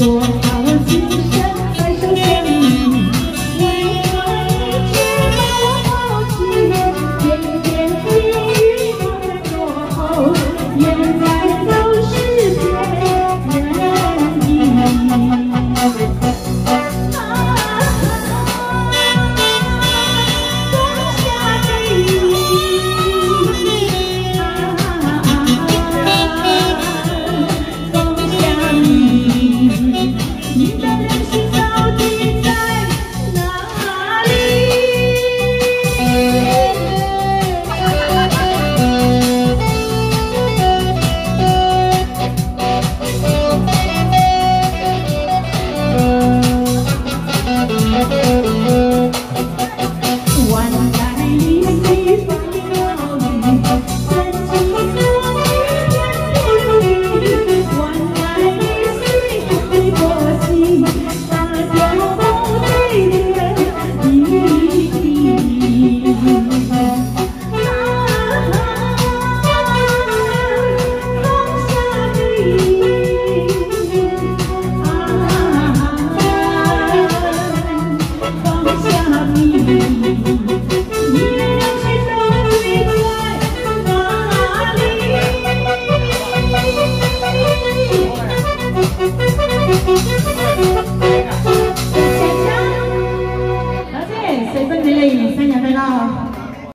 说话